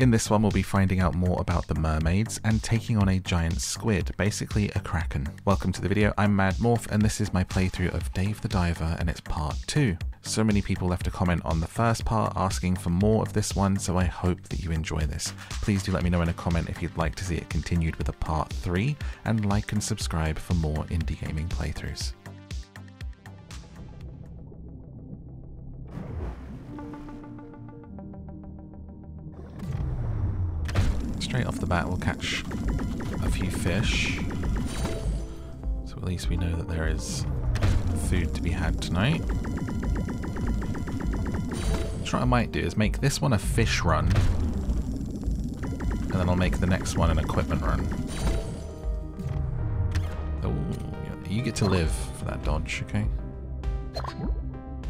In this one, we'll be finding out more about the mermaids and taking on a giant squid, basically a kraken. Welcome to the video, I'm Mad Morph, and this is my playthrough of Dave the Diver, and it's part 2. So many people left a comment on the first part asking for more of this one, so I hope that you enjoy this. Please do let me know in a comment if you'd like to see it continued with a part 3, and like and subscribe for more indie gaming playthroughs. Straight off the bat, we'll catch a few fish. So at least we know that there is food to be had tonight. So what I might do is make this one a fish run. And then I'll make the next one an equipment run. Oh, you get to live for that dodge, okay?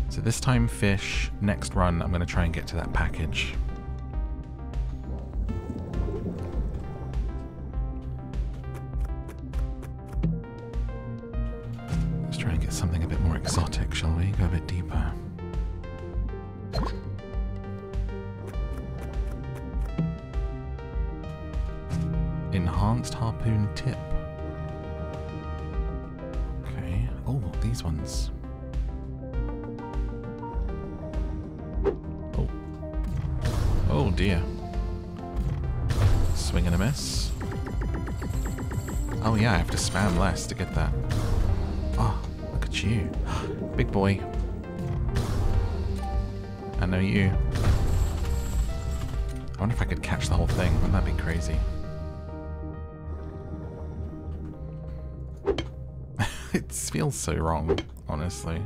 So this time fish, next run I'm going to try and get to that package. A bit deeper. Enhanced harpoon tip. Okay. Oh, these ones. Oh. Oh dear. Swing and a miss. Oh yeah, I have to spam less to get that. Oh, look at you. Big boy. I know you. I wonder if I could catch the whole thing. Wouldn't that be crazy? it feels so wrong, honestly.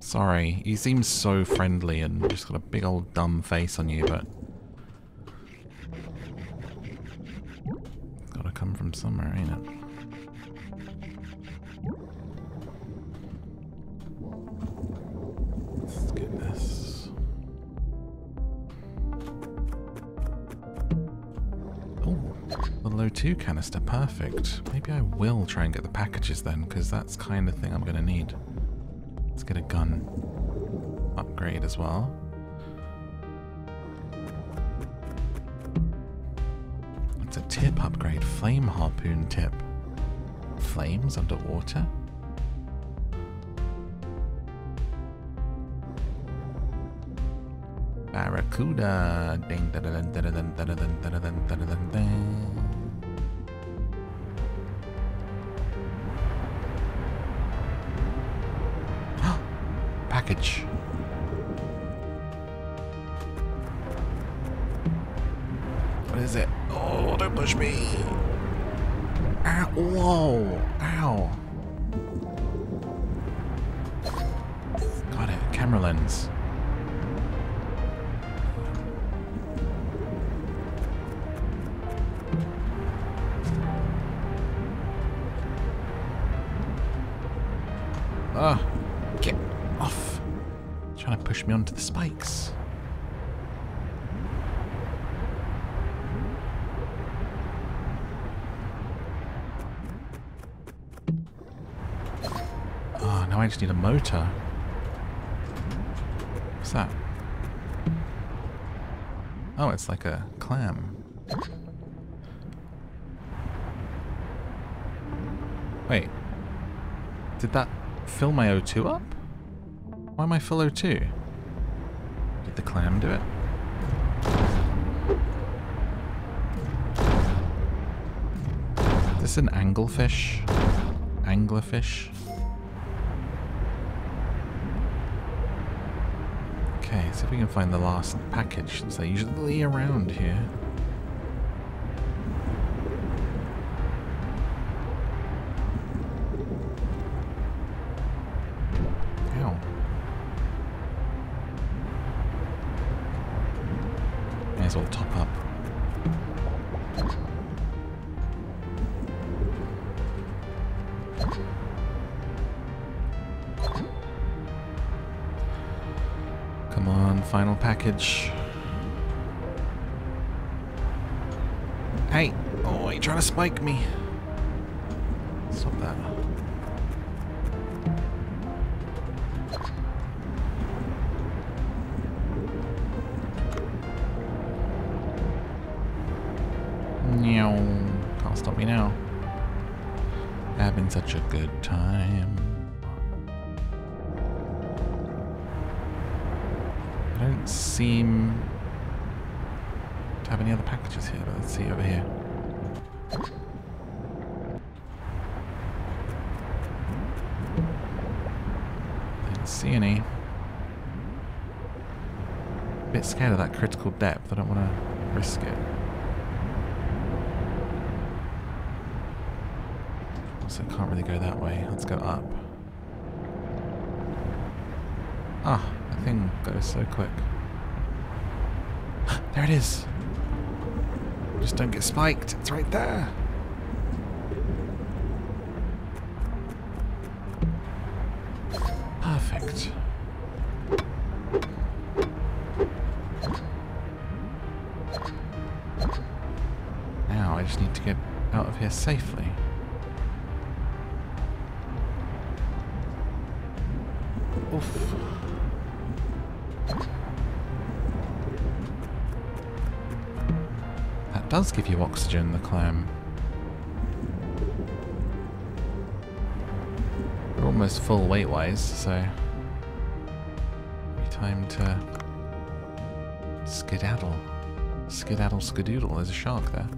Sorry, you seem so friendly and just got a big old dumb face on you, but... It's somewhere, ain't it? Let's get this. Oh, the low 2 canister, perfect. Maybe I will try and get the packages then, because that's kind of thing I'm gonna need. Let's get a gun upgrade as well. Upgrade, flame harpoon tip. Flames underwater? Barracuda. Ding da da da da da da da da da da da da Package. touch me. Ow, whoa, ow. Need a motor. What's that? Oh, it's like a clam. Wait. Did that fill my O2 up? Why am I full O2? Did the clam do it? Is this an anglefish? Anglerfish? See if we can find the last package since they're usually around here. and final package. Hey! Oh, you trying to spike me? Stop that. No, can't stop me now. Having such a good time. Seem to have any other packages here, but let's see over here. Didn't see any. Bit scared of that critical depth. I don't want to risk it. Also, can't really go that way. Let's go up. Ah, the thing goes so quick. There it is. Just don't get spiked. It's right there. Full weight-wise, so... Time to... Skedaddle. Skedaddle skadoodle. There's a shark there.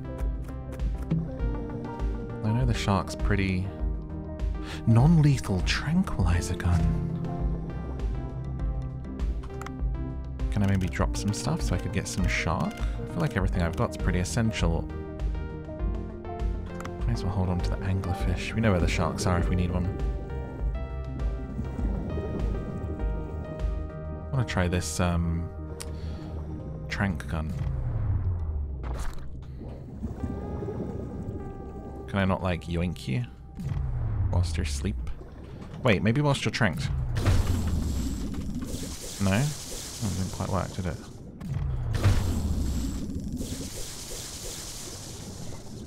I know the shark's pretty... Non-lethal tranquilizer gun. Can I maybe drop some stuff so I could get some shark? I feel like everything I've got's pretty essential. Might as well hold on to the anglerfish. We know where the sharks are if we need one. To try this um, trank gun. Can I not like yoink you whilst you're asleep? Wait, maybe whilst you're tranked. No? That didn't quite work, did it?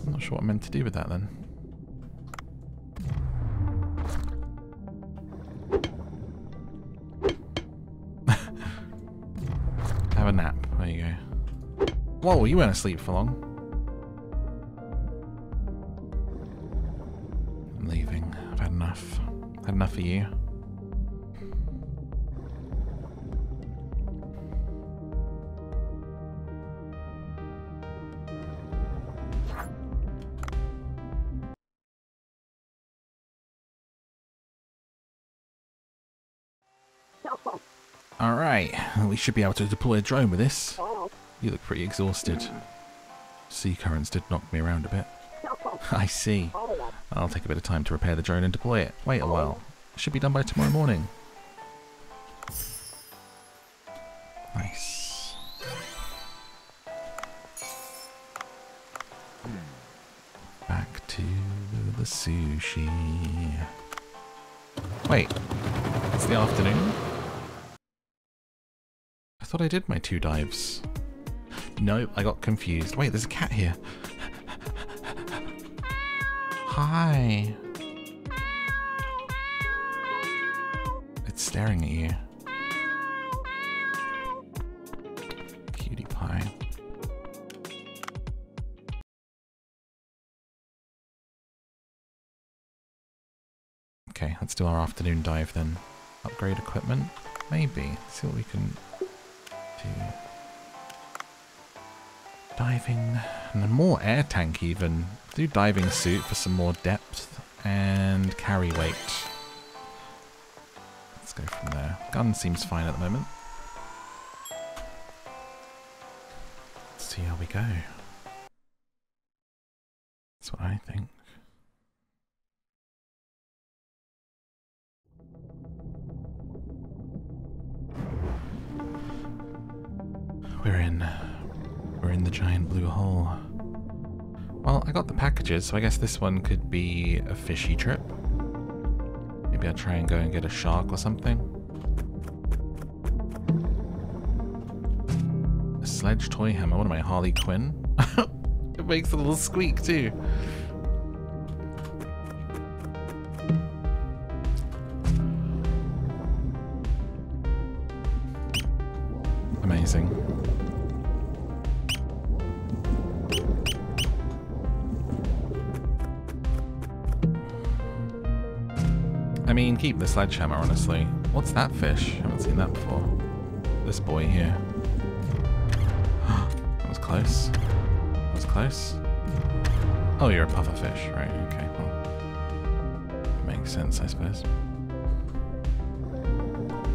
I'm not sure what I meant to do with that then. Whoa, you weren't asleep for long. I'm leaving. I've had enough. Had enough of you. Alright, we should be able to deploy a drone with this. You look pretty exhausted. Sea currents did knock me around a bit. I see. I'll take a bit of time to repair the drone and deploy it. Wait a while. It should be done by tomorrow morning. Nice. Back to the sushi. Wait, it's the afternoon? I thought I did my two dives. No, I got confused. Wait, there's a cat here. Hi. It's staring at you. Cutie pie. Okay, let's do our afternoon dive then. Upgrade equipment? Maybe. See what we can do. Diving. And more air tank even. Do diving suit for some more depth and carry weight. Let's go from there. Gun seems fine at the moment. Let's see how we go. That's what I think. We're in. In the giant blue hole. Well, I got the packages, so I guess this one could be a fishy trip. Maybe I'll try and go and get a shark or something. A sledge toy hammer, what am I, Harley Quinn? it makes a little squeak too. Amazing. Keep the sledgehammer, honestly. What's that fish? haven't seen that before. This boy here. that was close. That was close. Oh, you're a puffer fish. Right, okay. Well, makes sense, I suppose.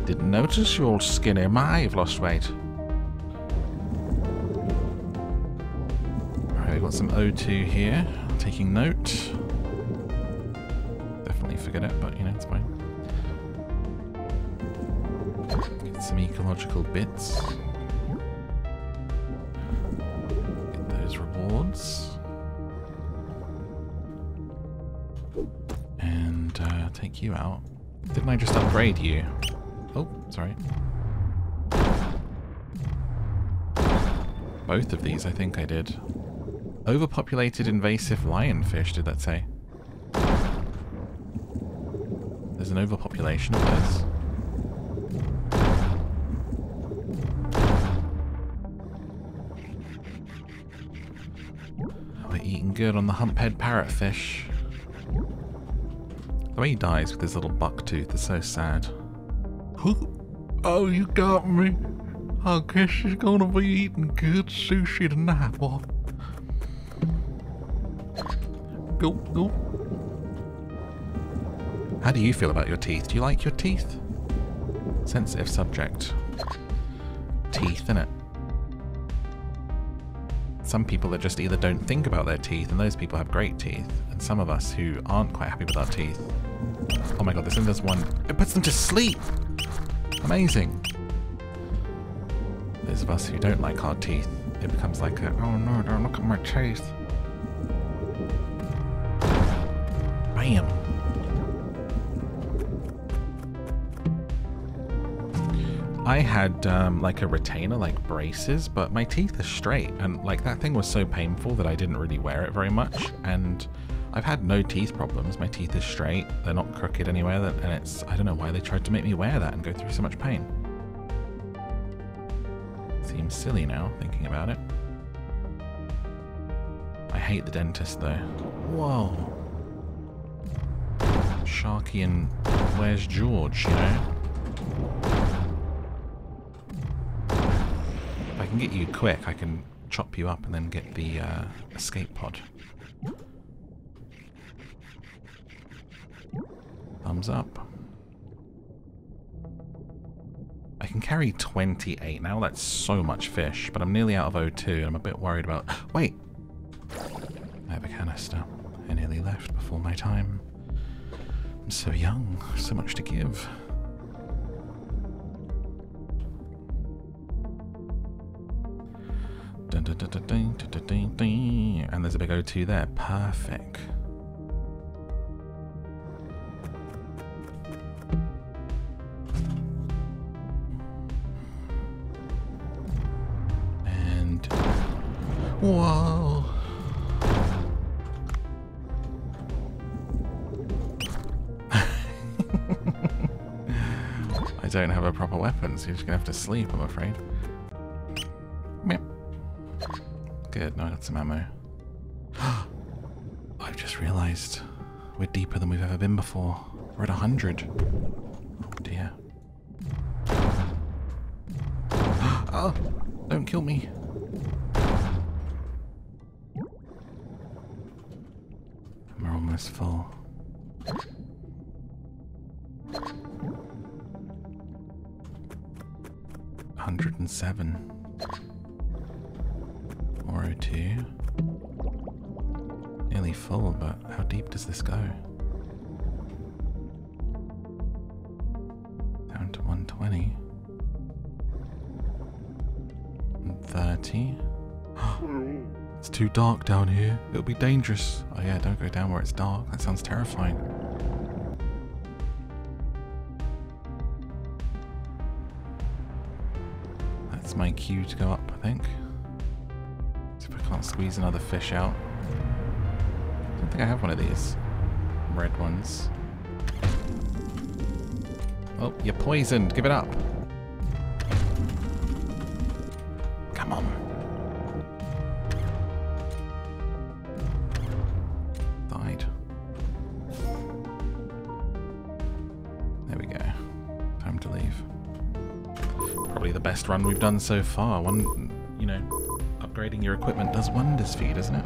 Didn't notice you're all skinny. My, you've lost weight. Alright, we've got some O2 here. Taking note. Ecological bits. Get those rewards. And uh, take you out. Didn't I just upgrade you? Oh, sorry. Both of these, I think I did. Overpopulated invasive lionfish, did that say? There's an overpopulation of those. Good on the humphead parrotfish. The way he dies with his little buck tooth is so sad. Oh, you got me. I guess she's gonna be eating good sushi tonight, boy. Go, go. How do you feel about your teeth? Do you like your teeth? Sensitive subject. Teeth, innit? Some people that just either don't think about their teeth, and those people have great teeth. And some of us who aren't quite happy with our teeth. Oh my god, this thing does one. It puts them to sleep! Amazing. Those of us who don't like our teeth, it becomes like a, oh no, don't look at my teeth. Bam. I had um, like a retainer, like braces, but my teeth are straight, and like that thing was so painful that I didn't really wear it very much. And I've had no teeth problems. My teeth are straight; they're not crooked anywhere. And it's I don't know why they tried to make me wear that and go through so much pain. Seems silly now thinking about it. I hate the dentist though. Whoa. Sharky and where's George? You know. Can get you quick, I can chop you up and then get the uh, escape pod. Thumbs up. I can carry 28 now, that's so much fish, but I'm nearly out of O2 and I'm a bit worried about... Wait! I have a canister. I nearly left before my time. I'm so young, so much to give. And there's a big O2 there. Perfect. And... Whoa! I don't have a proper weapon, so you're just gonna have to sleep, I'm afraid. Good, now I got some ammo. I've just realised we're deeper than we've ever been before. We're at 100. Oh dear. oh, don't kill me. We're almost full. Hundred and seven. 402. Nearly full, but how deep does this go? Down to 120. 30. it's too dark down here. It'll be dangerous. Oh yeah, don't go down where it's dark. That sounds terrifying. That's my cue to go up, I think. Squeeze another fish out. I don't think I have one of these red ones. Oh, you're poisoned. Give it up. Come on. Died. There we go. Time to leave. Probably the best run we've done so far. One, your equipment does wonders for you, doesn't it?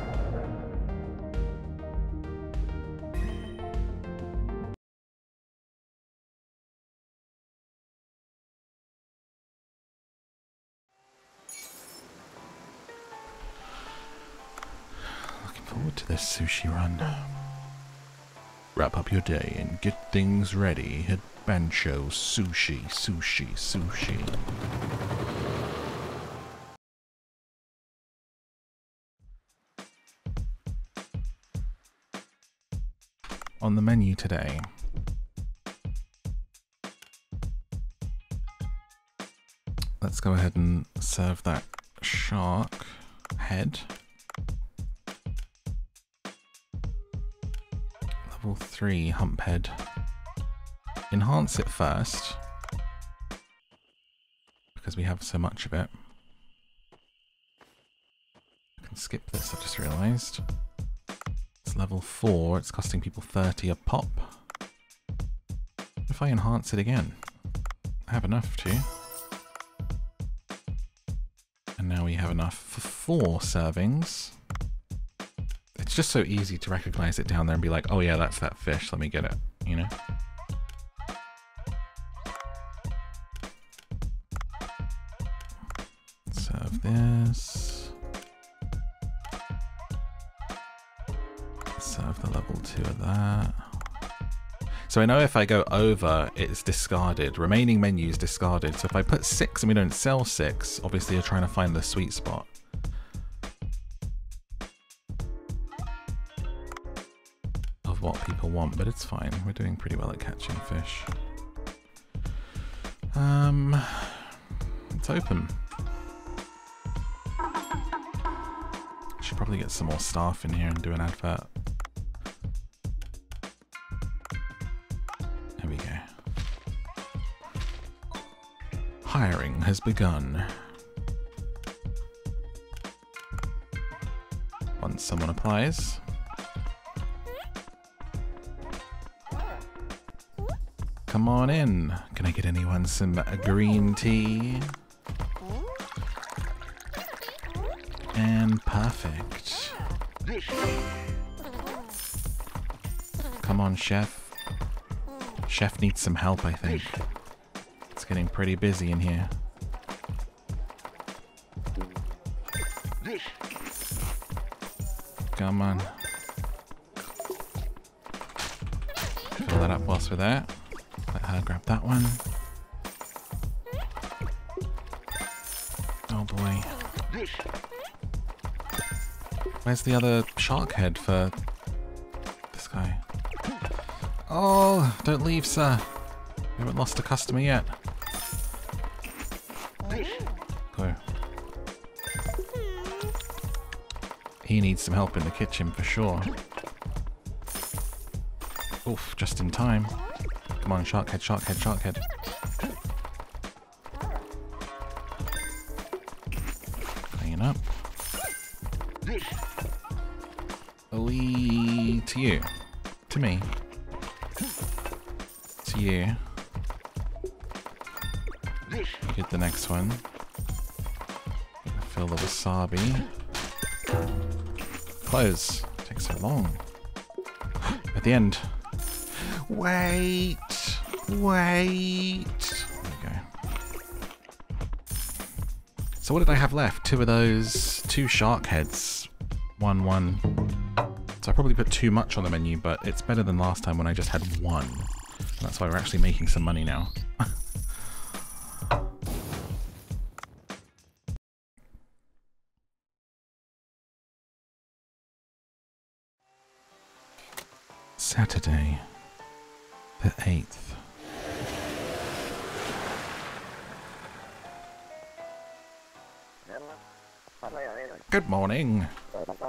Looking forward to this sushi run. Wrap up your day and get things ready. at Bancho Sushi, Sushi, Sushi. Today, let's go ahead and serve that shark head. Level 3 hump head. Enhance it first. Because we have so much of it. I can skip this, I just realised. Level 4, it's costing people 30 a pop. If I enhance it again? I have enough to. And now we have enough for four servings. It's just so easy to recognize it down there and be like, oh yeah, that's that fish, let me get it, you know? Serve this. 2 of that. So I know if I go over, it's discarded. Remaining menus discarded. So if I put 6 and we don't sell 6, obviously you're trying to find the sweet spot. Of what people want, but it's fine. We're doing pretty well at catching fish. Um, it's open. Should probably get some more staff in here and do an advert. Hiring has begun. Once someone applies. Come on in. Can I get anyone some green tea? And perfect. Come on, chef. Chef needs some help, I think. Getting pretty busy in here. Come on. Fill that up whilst we're there. Let her grab that one. Oh boy. Where's the other shark head for this guy? Oh, don't leave, sir. We haven't lost a customer yet. Needs some help in the kitchen for sure. Oof, just in time. Come on, shark head, shark head, shark head. Clean up. Ali to you. To me. To you. Get the next one. Fill the wasabi. Close. Takes so long. At the end. Wait. Wait. There we go. So what did I have left? Two of those, two shark heads, one, one. So I probably put too much on the menu, but it's better than last time when I just had one. And that's why we're actually making some money now.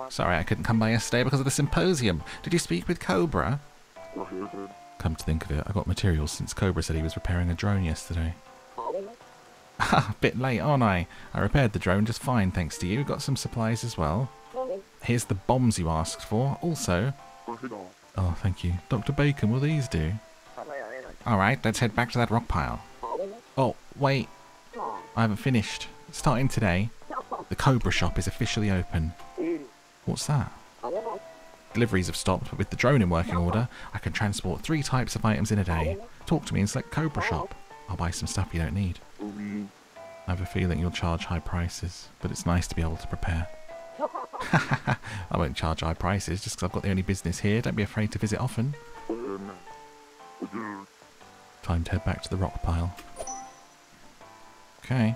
Sorry I couldn't come by yesterday because of the symposium. Did you speak with Cobra? Come to think of it, I got materials since Cobra said he was repairing a drone yesterday. Ha, bit late, aren't I? I repaired the drone just fine, thanks to you. Got some supplies as well. Here's the bombs you asked for. Also... Oh, thank you. Dr. Bacon, will these do? Alright, let's head back to that rock pile. Oh, wait. I haven't finished. Starting today, the Cobra shop is officially open. What's that? Deliveries have stopped, but with the drone in working order, I can transport three types of items in a day. Talk to me and select Cobra shop. I'll buy some stuff you don't need. I have a feeling you'll charge high prices, but it's nice to be able to prepare. I won't charge high prices just because I've got the only business here. Don't be afraid to visit often. Time to head back to the rock pile. Okay.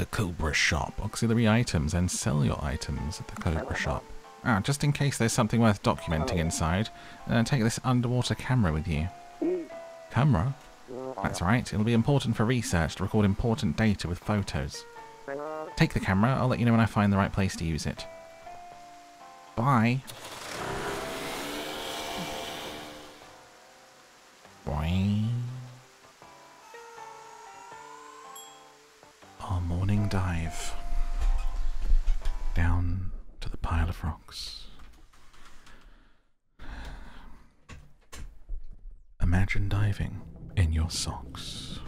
The Cobra Shop. Auxiliary items and sell your items at the Cobra Shop. Ah, just in case there's something worth documenting inside, uh, take this underwater camera with you. Camera? That's right, it'll be important for research to record important data with photos. Take the camera, I'll let you know when I find the right place to use it. Bye. Rocks. Imagine diving in your socks.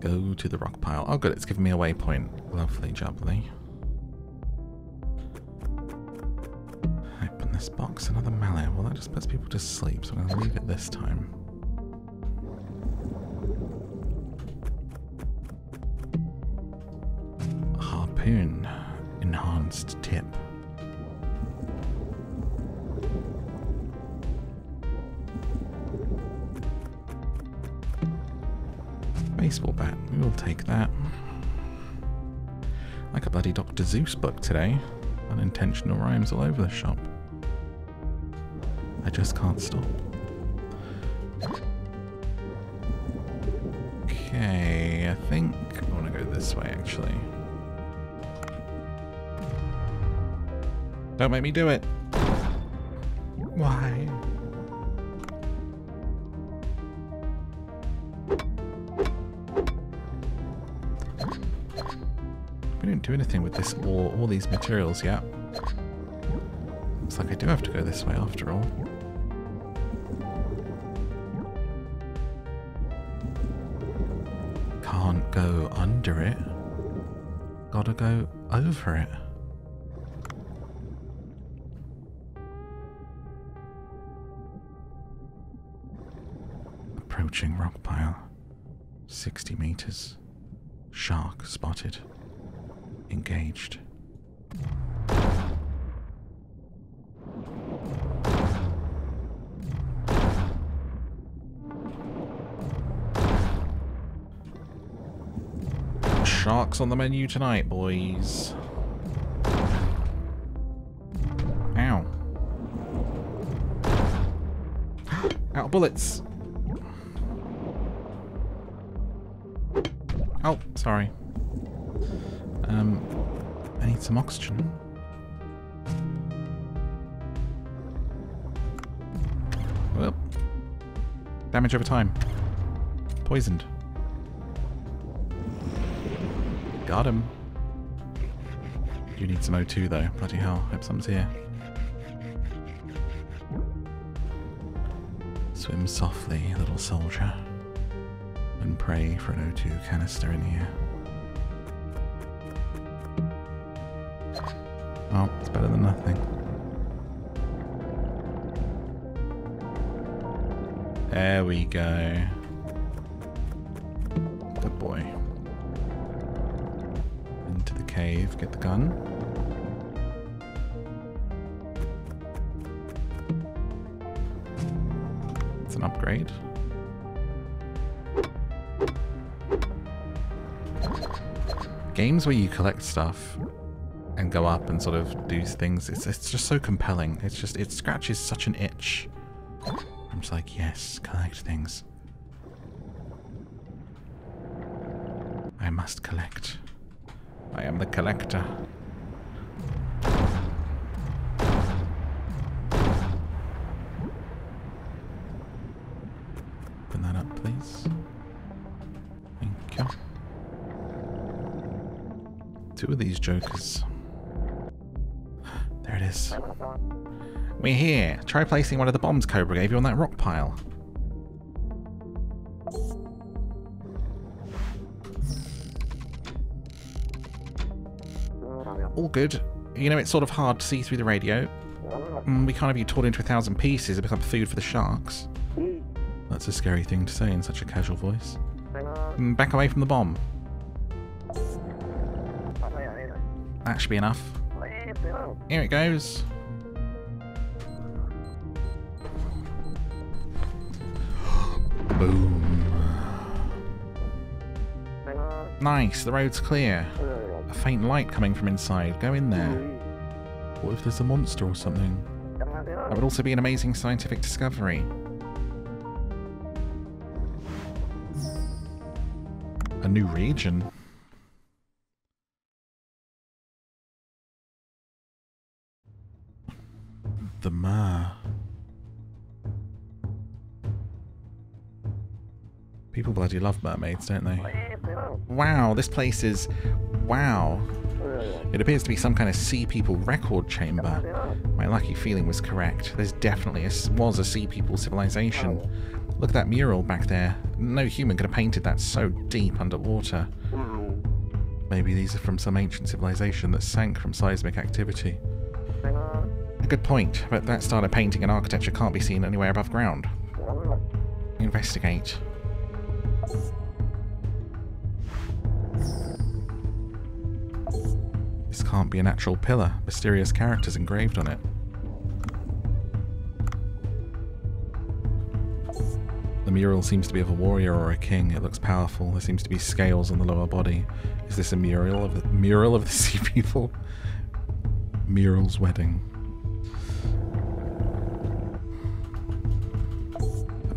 Go to the rock pile. Oh good, it's giving me a waypoint. Lovely jubbly. Open this box, another mallet. Well that just puts people to sleep, so I'm gonna leave it this time. Enhanced tip. Baseball bat. We'll take that. Like a bloody Dr. Seuss book today. Unintentional rhymes all over the shop. I just can't stop. Okay, I think I want to go this way actually. Don't make me do it. Why? We didn't do anything with this or all these materials yet. Looks like I do have to go this way after all. Can't go under it. Gotta go over it. On the menu tonight, boys. Ow. Out of bullets. Oh, sorry. Um, I need some oxygen. Well, damage over time. Poisoned. Got him. You need some O2 though. Bloody hell. Hope someone's here. Swim softly, little soldier. And pray for an O2 canister in here. Oh, it's better than nothing. There we go. Good boy. Cave, get the gun. It's an upgrade. Games where you collect stuff and go up and sort of do things, it's, it's just so compelling. It's just, it scratches such an itch. I'm just like, yes, collect things. I must collect. I am the collector. Open that up, please. Thank you. Two of these jokers. There it is. We're here. Try placing one of the bombs Cobra gave you on that rock pile. Good. You know, it's sort of hard to see through the radio. Mm, we can't have you torn into a thousand pieces and become food for the sharks. That's a scary thing to say in such a casual voice. Mm, back away from the bomb. That should be enough. Here it goes. Boom. Nice, the road's clear. Faint light coming from inside. Go in there. What if there's a monster or something? That would also be an amazing scientific discovery. A new region? The Mer. People bloody love mermaids, don't they? Wow, this place is... Wow. It appears to be some kind of sea people record chamber. My lucky feeling was correct. There's definitely a, was a sea people civilization. Look at that mural back there. No human could have painted that so deep underwater. Maybe these are from some ancient civilization that sank from seismic activity. A good point, but that style of painting and architecture can't be seen anywhere above ground. Investigate. This can't be a natural pillar. Mysterious characters engraved on it. The mural seems to be of a warrior or a king. It looks powerful. There seems to be scales on the lower body. Is this a mural of the mural of the sea people? Mural's wedding.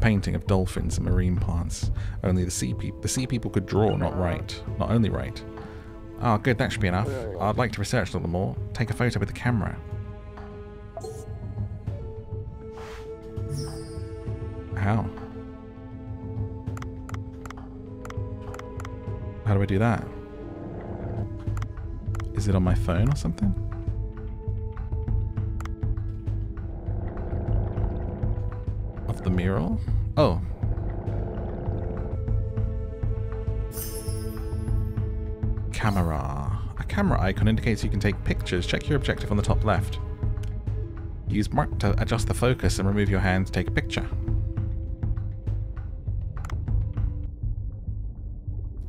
Painting of dolphins and marine plants. Only the sea people the sea people could draw, not write. Not only write. Oh, good, that should be enough. I'd like to research a little more. Take a photo with the camera. How? How do I do that? Is it on my phone or something? Of the mural? Oh, camera. A camera icon indicates you can take pictures. Check your objective on the top left. Use mark to adjust the focus and remove your hand to take a picture.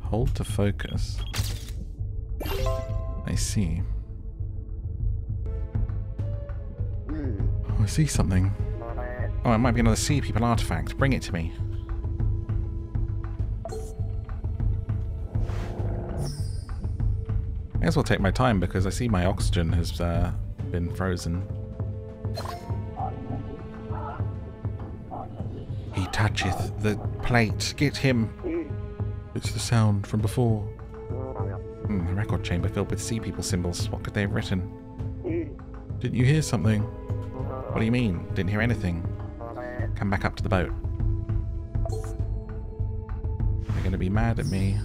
Hold to focus. I see. Hmm. Oh, I see something. Oh, it might be another sea people artifact. Bring it to me. May as well take my time because I see my oxygen has uh, been frozen. He toucheth the plate. Get him. It's the sound from before. Hmm, the record chamber filled with sea people symbols. What could they have written? Didn't you hear something? What do you mean? Didn't hear anything. Come back up to the boat. They're going to be mad at me.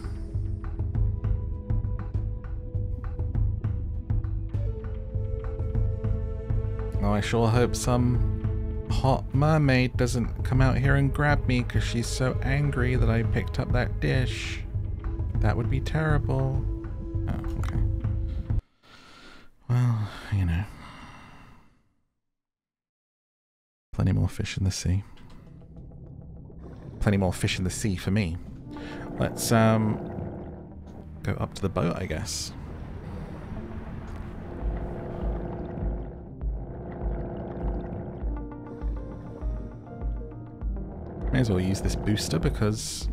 Oh, I sure hope some hot mermaid doesn't come out here and grab me because she's so angry that I picked up that dish. That would be terrible. Plenty more fish in the sea. Plenty more fish in the sea for me. Let's, um, go up to the boat, I guess. May as well use this booster because...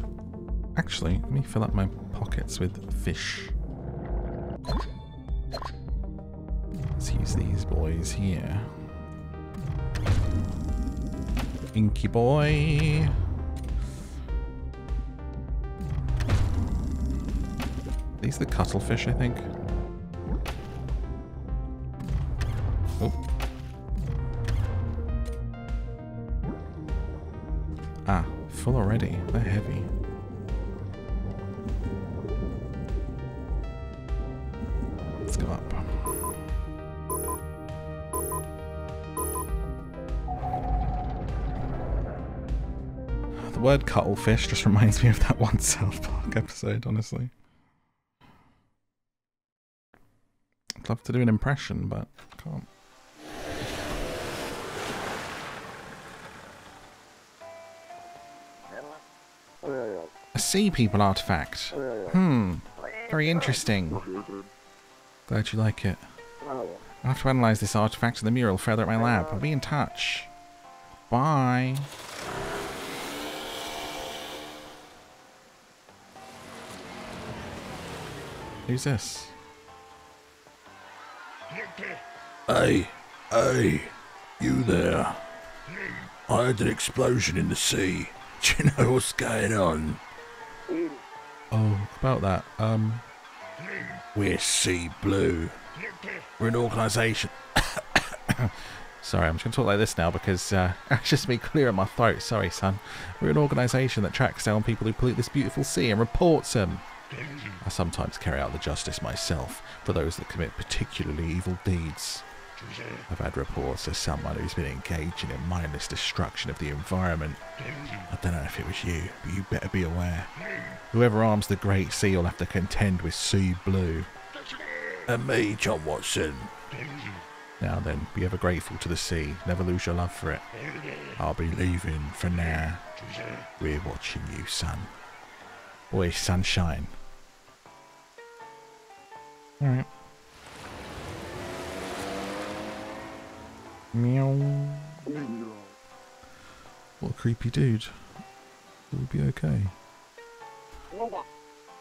Actually, let me fill up my pockets with fish. Let's use these boys here. Inky boy. These are the cuttlefish, I think. Oh. Ah, full already. They're heavy. Word cuttlefish just reminds me of that one South Park episode, honestly. I'd love to do an impression, but can't. A sea people artifact. Hmm. Very interesting. Glad you like it. I'll have to analyse this artifact in the mural further at my lab. I'll be in touch. Bye. Who's this? Hey, hey, you there. I heard an explosion in the sea. Do you know what's going on? Oh, about that. Um, We're Sea Blue. We're an organisation. sorry, I'm just going to talk like this now because uh, it's just me clearing my throat. Sorry, son. We're an organisation that tracks down people who pollute this beautiful sea and reports them. I sometimes carry out the justice myself for those that commit particularly evil deeds. I've had reports of someone who's been engaging in mindless destruction of the environment. I don't know if it was you, but you better be aware. Whoever arms the Great Sea will have to contend with Sea Blue. And me, John Watson. Now then, be ever grateful to the sea. Never lose your love for it. I'll be leaving for now. We're watching you, son. Boy, sunshine. Alright. Meow. What a creepy dude. It would be okay.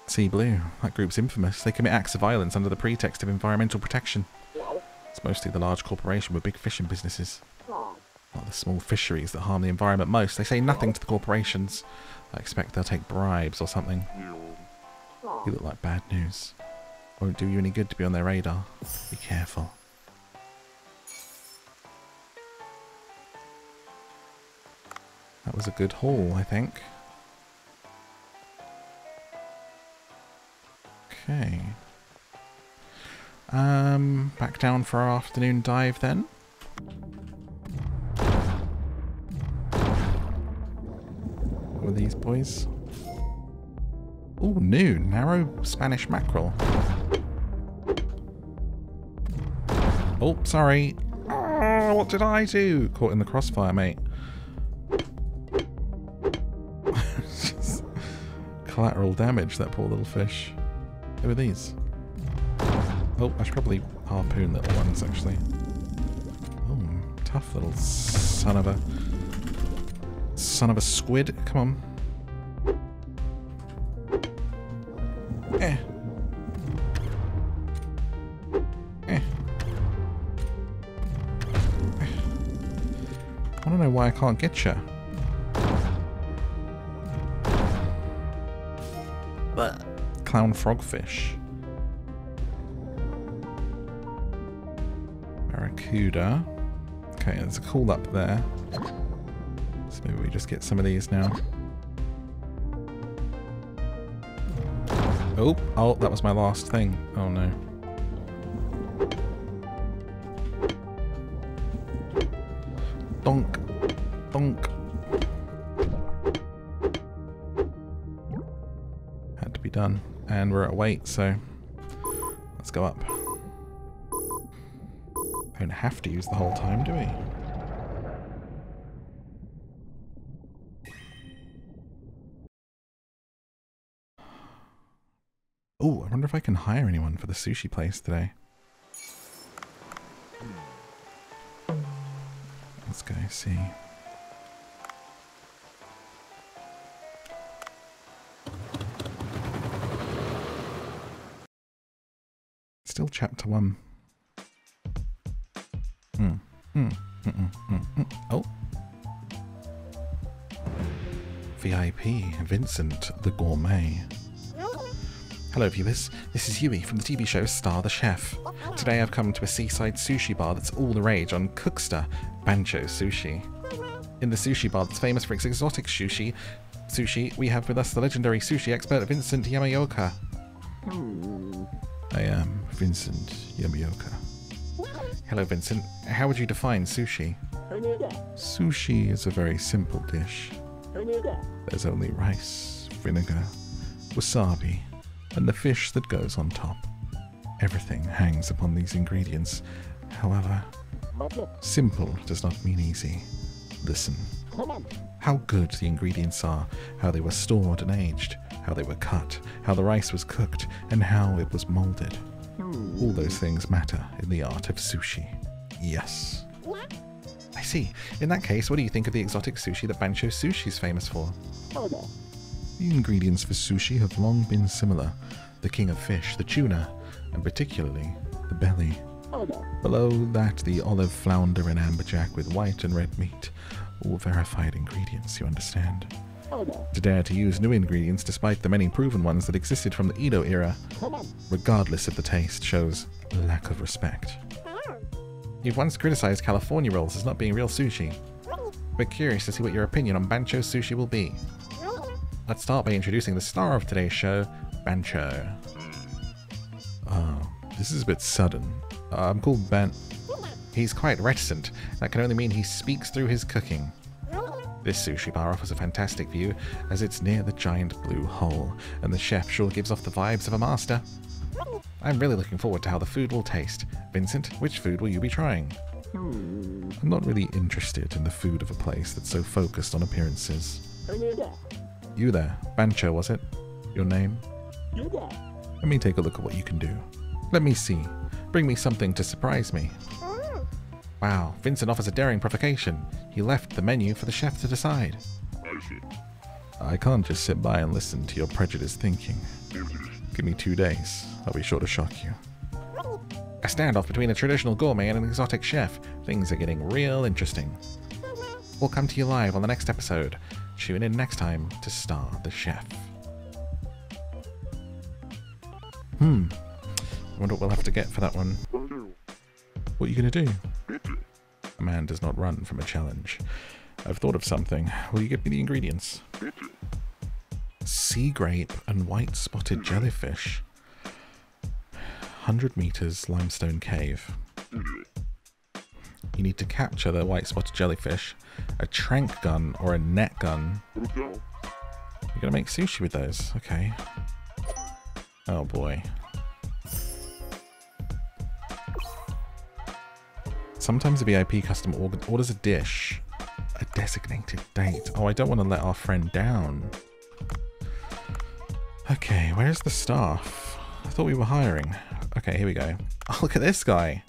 Sea Blue. That group's infamous. They commit acts of violence under the pretext of environmental protection. It's mostly the large corporation with big fishing businesses. Not the small fisheries that harm the environment most. They say nothing to the corporations. I expect they'll take bribes or something. You look like bad news. Won't do you any good to be on their radar. Be careful. That was a good haul, I think. Okay. Um, back down for our afternoon dive then. What were these boys? Oh, new narrow Spanish mackerel. Oh, sorry. Oh, what did I do? Caught in the crossfire, mate. Collateral damage, that poor little fish. Who are these? Oh, I should probably harpoon little ones, actually. Oh, tough little son of a... Son of a squid. Come on. Why I can't get you. But Clown frogfish. Barracuda. Okay, there's a call up there. So maybe we just get some of these now. Oh, oh, that was my last thing. Oh no. And we're at weight, so let's go up. Don't have to use the whole time, do we? Oh, I wonder if I can hire anyone for the sushi place today. Let's go see. Chapter one. Mm -mm. Oh. VIP, Vincent the Gourmet. Hello viewers, this is Yui from the TV show Star the Chef. Today I've come to a seaside sushi bar that's all the rage on Cooksta, Bancho Sushi. In the sushi bar that's famous for its exotic sushi, sushi, we have with us the legendary sushi expert Vincent Yamaoka. I am Vincent Yamaoka. Hello Vincent, how would you define sushi? Sushi is a very simple dish. There's only rice, vinegar, wasabi, and the fish that goes on top. Everything hangs upon these ingredients. However, simple does not mean easy. Listen. How good the ingredients are, how they were stored and aged, how they were cut, how the rice was cooked, and how it was molded. All those things matter in the art of sushi. Yes. I see. In that case, what do you think of the exotic sushi that Bancho Sushi is famous for? The ingredients for sushi have long been similar. The king of fish, the tuna, and particularly the belly. Below that, the olive flounder and amberjack with white and red meat. All verified ingredients, you understand. To dare to use new ingredients despite the many proven ones that existed from the Edo era, regardless of the taste, shows lack of respect. You've once criticized California rolls as not being real sushi. We're curious to see what your opinion on Bancho sushi will be. Let's start by introducing the star of today's show, Bancho. Oh, this is a bit sudden. Uh, I'm called Ben. He's quite reticent. That can only mean he speaks through his cooking. This sushi bar offers a fantastic view as it's near the giant blue hole, and the chef sure gives off the vibes of a master. I'm really looking forward to how the food will taste. Vincent, which food will you be trying? I'm not really interested in the food of a place that's so focused on appearances. You there, Bancho, was it? Your name? Let me take a look at what you can do. Let me see. Bring me something to surprise me. Wow, Vincent offers a daring provocation. He left the menu for the chef to decide. I can't just sit by and listen to your prejudiced thinking. Give me two days. I'll be sure to shock you. A standoff between a traditional gourmet and an exotic chef. Things are getting real interesting. We'll come to you live on the next episode. Tune in next time to Star the Chef. Hmm. I wonder what we'll have to get for that one. What are you going to do? A man does not run from a challenge. I've thought of something. Will you give me the ingredients? Sea grape and white spotted jellyfish. 100 meters limestone cave. You need to capture the white spotted jellyfish, a trank gun or a net gun. You're gonna make sushi with those, okay. Oh boy. Sometimes a VIP custom orders a dish, a designated date. Oh, I don't want to let our friend down. Okay, where's the staff? I thought we were hiring. Okay, here we go. Oh, look at this guy.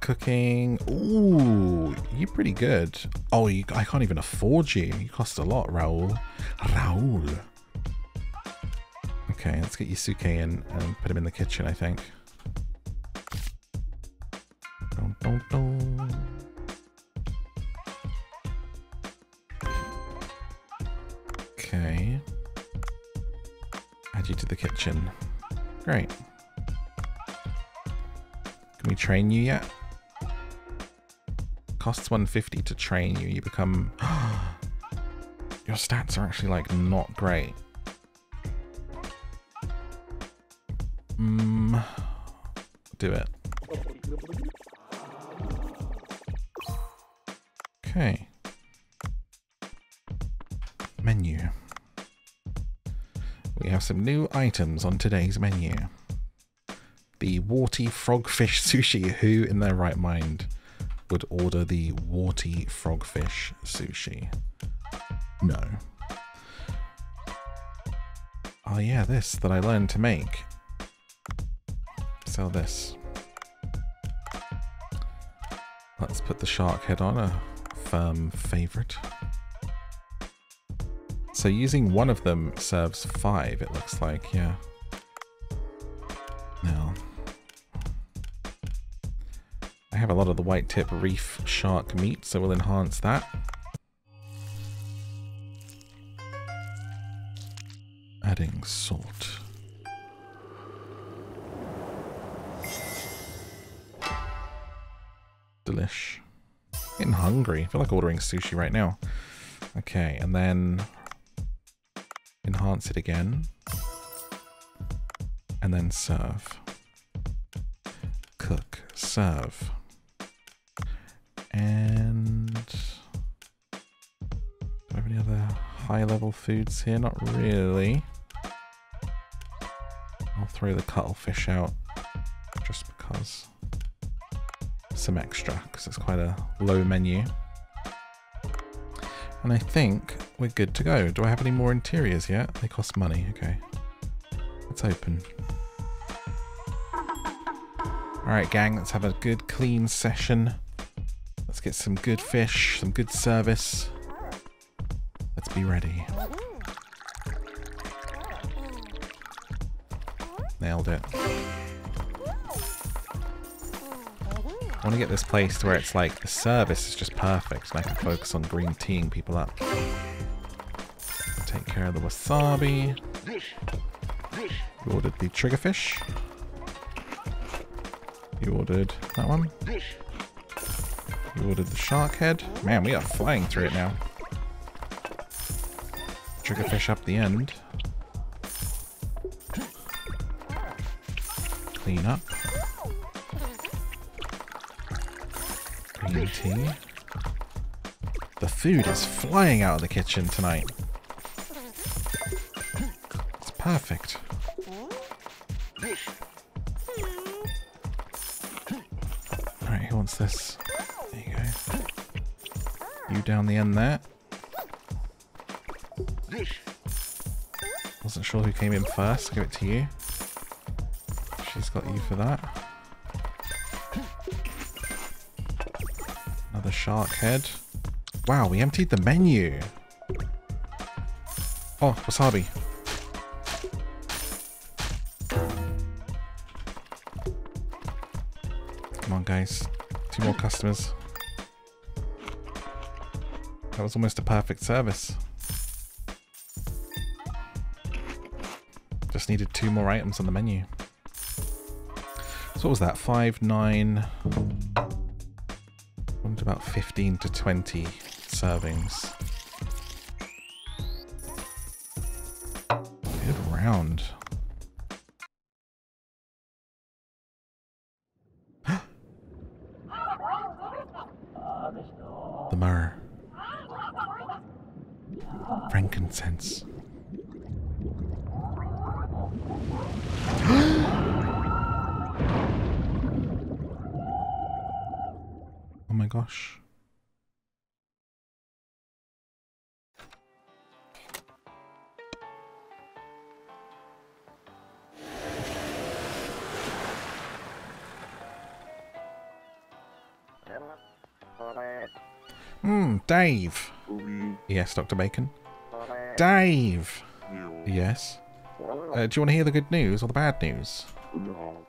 Cooking. Ooh, you're pretty good. Oh, you, I can't even afford you. You cost a lot, Raul. Raul. Okay, let's get Yusuke in and put him in the kitchen, I think. Train you yet? Costs 150 to train you. You become... Your stats are actually, like, not great. Mm, do it. Okay. Menu. We have some new items on today's menu. The warty frogfish sushi. Who in their right mind would order the warty frogfish sushi? No. Oh yeah, this that I learned to make. Sell this. Let's put the shark head on, a firm favorite. So using one of them serves five, it looks like, yeah. Lot of the white tip reef shark meat, so we'll enhance that. Adding salt. Delish. Getting hungry. I feel like ordering sushi right now. Okay, and then enhance it again, and then serve. Cook, serve. High level foods here? Not really. I'll throw the cuttlefish out just because. Some extra, because it's quite a low menu. And I think we're good to go. Do I have any more interiors yet? They cost money, okay. Let's open. Alright gang, let's have a good clean session. Let's get some good fish, some good service. Be ready. Nailed it. I want to get this place to where it's like the service is just perfect and I can focus on green teeing people up. Take care of the wasabi. You ordered the triggerfish. You ordered that one. You ordered the shark head. Man, we are flying through it now. Triggerfish up the end. Clean up. Green tea. The food is flying out of the kitchen tonight. It's perfect. Alright, who wants this? There you go. You down the end there. Sure who came in first. Give it to you. She's got you for that. Another shark head. Wow, we emptied the menu. Oh, wasabi. Come on, guys. Two more customers. That was almost a perfect service. Needed two more items on the menu. So what was that? Five, nine... Went about 15 to 20 servings. Good round. the myrrh. Frankincense. Gosh. Hmm, Dave. Yes, Dr. Bacon. Dave. Yes. Uh, do you want to hear the good news or the bad news?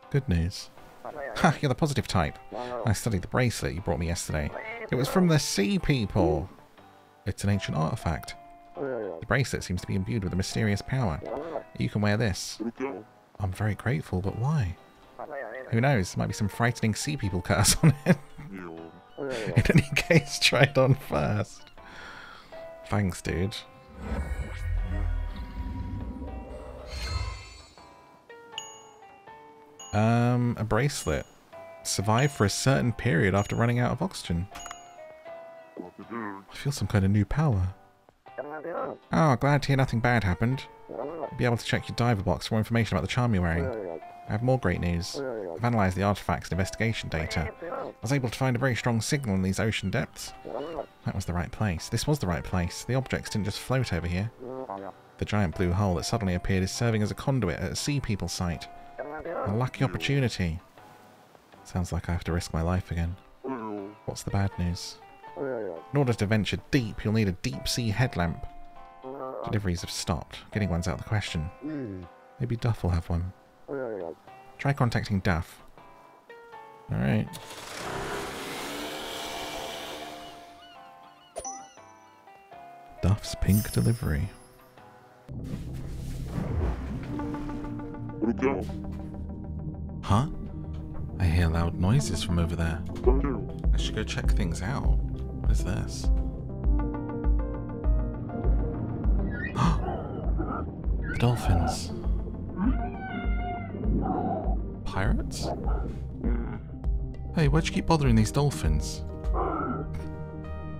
Good news. Ha, you're the positive type. I studied the bracelet you brought me yesterday. It was from the Sea People. It's an ancient artifact. The bracelet seems to be imbued with a mysterious power. You can wear this. I'm very grateful, but why? Who knows? There might be some frightening sea people curse on it. In any case, try it on first. Thanks, dude. Um, a bracelet. Survive for a certain period after running out of oxygen. I feel some kind of new power. Oh, glad to hear nothing bad happened. Be able to check your diver box for more information about the charm you're wearing. I have more great news. I've analysed the artifacts and investigation data. I was able to find a very strong signal in these ocean depths. That was the right place. This was the right place. The objects didn't just float over here. The giant blue hole that suddenly appeared is serving as a conduit at a Sea People site. A lucky opportunity. Sounds like I have to risk my life again. What's the bad news? In order to venture deep, you'll need a deep sea headlamp. Deliveries have stopped. Getting one's out of the question. Maybe Duff will have one. Try contacting Duff. Alright. Duff's pink delivery. Huh? Loud noises from over there. I should go check things out. What is this? dolphins. Pirates? Hey, why'd you keep bothering these dolphins?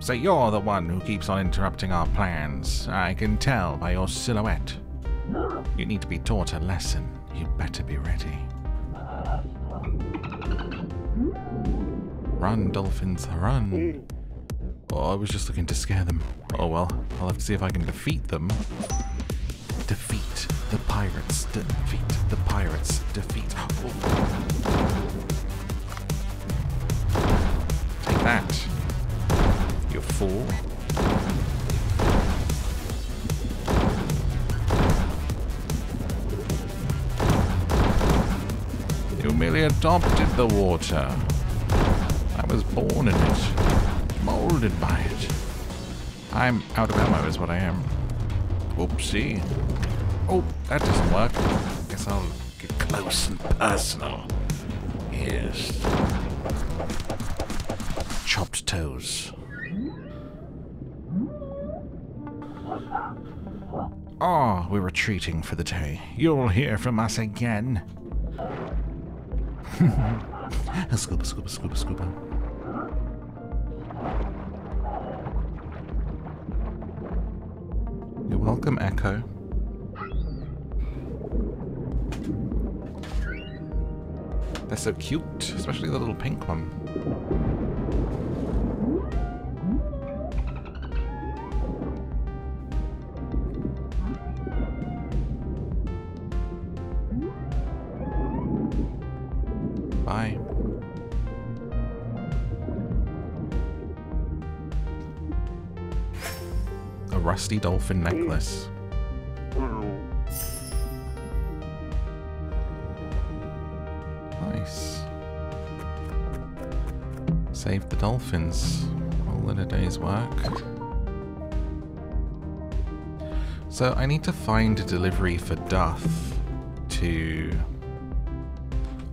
So you're the one who keeps on interrupting our plans. I can tell by your silhouette. You need to be taught a lesson. You better be ready. Run, dolphins, run. Oh, I was just looking to scare them. Oh well, I'll have to see if I can defeat them. Defeat the pirates. Defeat the pirates. Defeat. Take that. You fool. You merely adopted the water. I was born in it, molded by it. I'm out of ammo, is what I am. Whoopsie. Oh, that doesn't work. Guess I'll get close and personal. Yes. Chopped toes. Ah, we're retreating for the day. You'll hear from us again. scuba, scuba, scuba, scuba. Welcome, Echo. They're so cute, especially the little pink one. Rusty dolphin necklace. Nice. Save the dolphins. All in a day's work. So I need to find a delivery for Duff to...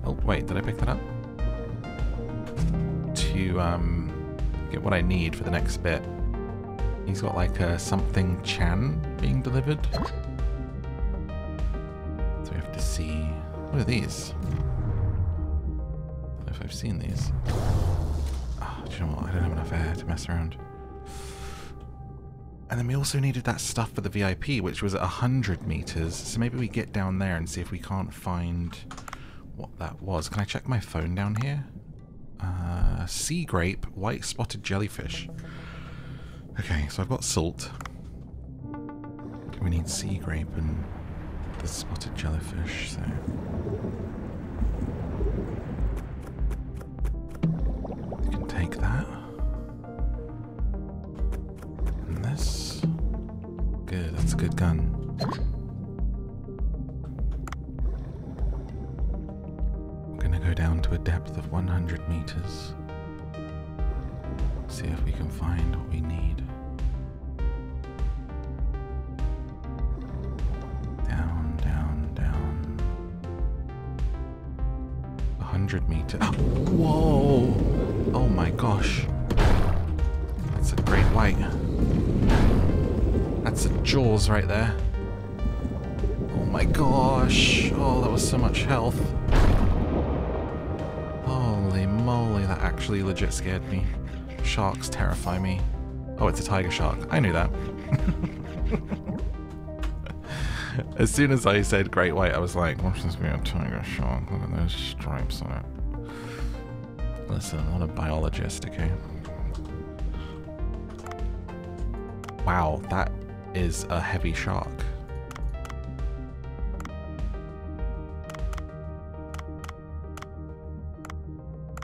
Oh, wait, did I pick that up? To um, get what I need for the next bit. He's got like a something Chan being delivered. So we have to see... What are these? I don't know if I've seen these. Oh, do you know what? I don't have enough air to mess around. And then we also needed that stuff for the VIP, which was at 100 meters. So maybe we get down there and see if we can't find what that was. Can I check my phone down here? Uh, sea grape, white spotted jellyfish. Okay, so I've got salt. We need sea grape and the spotted jellyfish, so... You can take that. And this. Good, that's a good gun. I'm gonna go down to a depth of 100 meters. Right there. Oh my gosh. Oh, that was so much health. Holy moly, that actually legit scared me. Sharks terrify me. Oh, it's a tiger shark. I knew that. as soon as I said great white, I was like, watch this be a tiger shark. Look at those stripes on it. Listen, I'm not a biologist, okay? Wow, that is a heavy shark.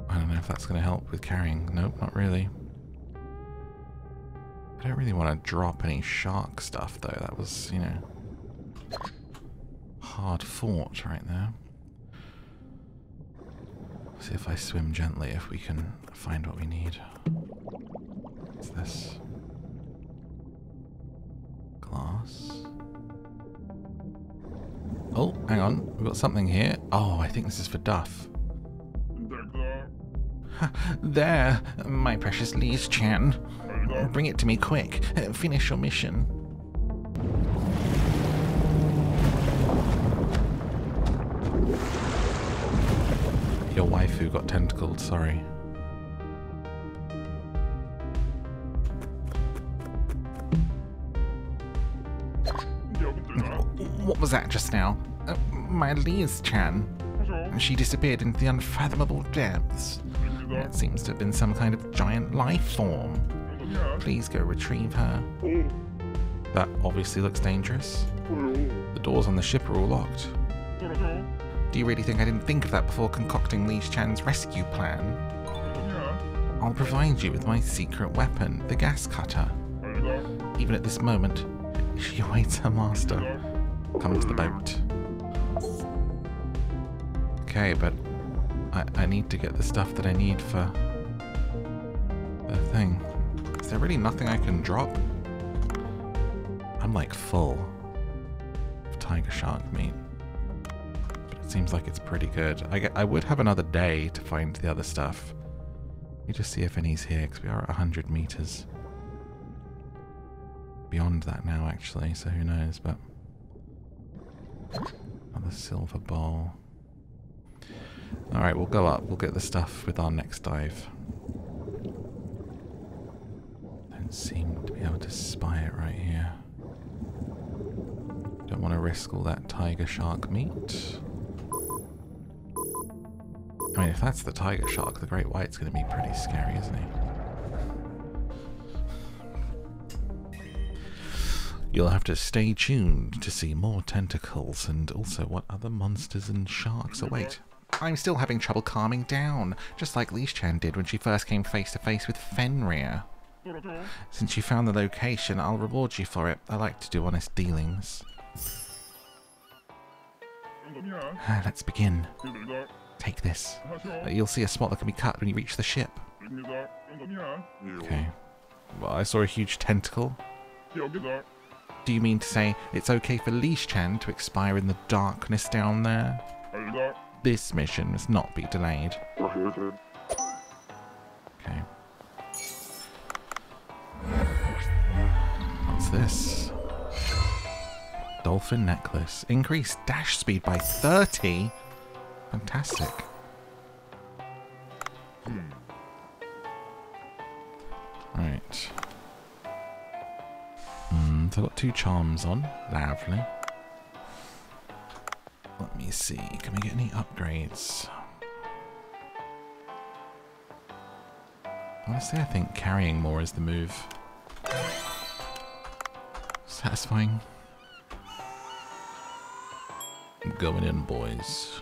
I don't know if that's going to help with carrying. Nope, not really. I don't really want to drop any shark stuff, though. That was, you know, hard fought right there. See if I swim gently, if we can find what we need. What's this? Glass. Oh, hang on. We've got something here. Oh, I think this is for Duff. There, my precious Lee's Chan. Bring it to me quick. Finish your mission. Your waifu got tentacled, sorry. What was that just now? Uh, my Liz Chan. And she disappeared into the unfathomable depths. It seems to have been some kind of giant life form. Please go retrieve her. That obviously looks dangerous. The doors on the ship are all locked. Do you really think I didn't think of that before concocting Li Chan's rescue plan? I'll provide you with my secret weapon, the gas cutter. Even at this moment, she awaits her master. Come to the boat. Okay, but I, I need to get the stuff that I need for the thing. Is there really nothing I can drop? I'm like full of tiger shark meat. But it seems like it's pretty good. I, get, I would have another day to find the other stuff. Let me just see if any's here, because we are at 100 meters. Beyond that now, actually, so who knows, but... Another silver ball. Alright, we'll go up. We'll get the stuff with our next dive. Don't seem to be able to spy it right here. Don't want to risk all that tiger shark meat. I mean, if that's the tiger shark, the great white's going to be pretty scary, isn't he? You'll have to stay tuned to see more tentacles and also what other monsters and sharks await. I'm still having trouble calming down, just like Li Chan did when she first came face to face with Fenrir. Since you found the location, I'll reward you for it. I like to do honest dealings. Ah, let's begin. Take this. Uh, you'll see a spot that can be cut when you reach the ship. Okay. Well, I saw a huge tentacle. Do you mean to say it's okay for Li Chan to expire in the darkness down there? This mission must not be delayed. Okay. What's this? Dolphin necklace. Increase dash speed by 30? Fantastic. I've got two charms on. Lovely. Let me see. Can we get any upgrades? Honestly, I think carrying more is the move. Satisfying. Going in, boys.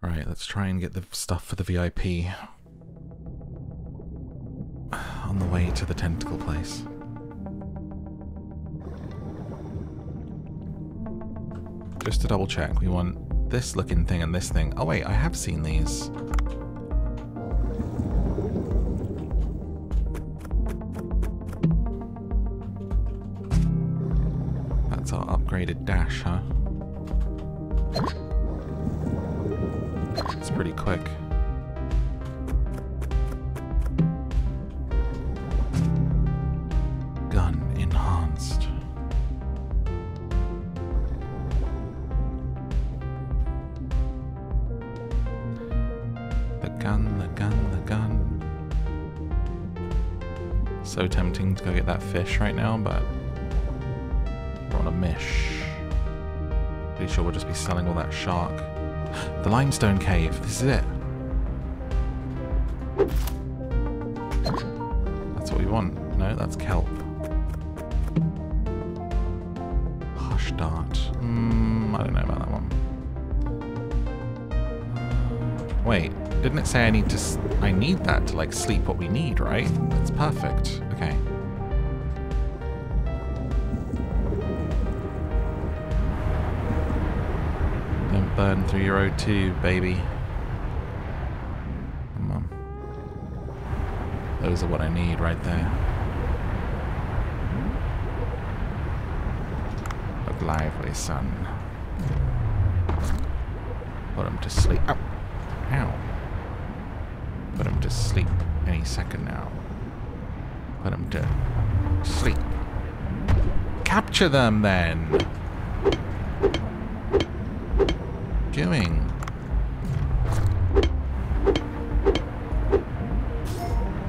Right, let's try and get the stuff for the VIP on the way to the tentacle place. Just to double check, we want this looking thing and this thing. Oh wait, I have seen these. That's our upgraded dash, huh? It's pretty quick. Fish right now, but we're on a mish. Pretty sure we'll just be selling all that shark. The limestone cave, this is it. That's what we want. No, that's kelp. Hush dart. Hmm, I don't know about that one. Wait, didn't it say I need to... I need that to, like, sleep what we need, right? That's perfect. Burn through your O2, baby. Come on. Those are what I need right there. A lively son. Put him to sleep. Ow. Ow. Put him to sleep any second now. Put him to sleep. Capture them then! doing?